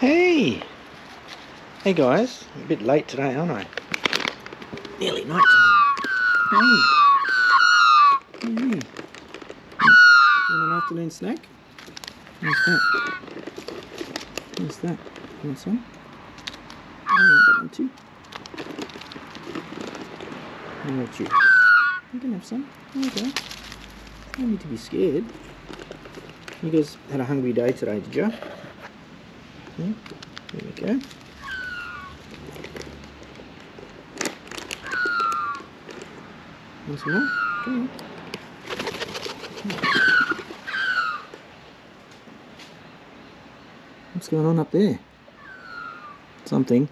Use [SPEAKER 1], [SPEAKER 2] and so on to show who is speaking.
[SPEAKER 1] Hey! Hey guys, a bit late today, aren't I? Nearly night time. Hey! You want an afternoon snack? What's that? What's that? You want some? I want that one too. How about you? You can have some. Okay. No need to be scared. You guys had a hungry day today, did you? There we go. Some more? Come on. What's going on up there? Something.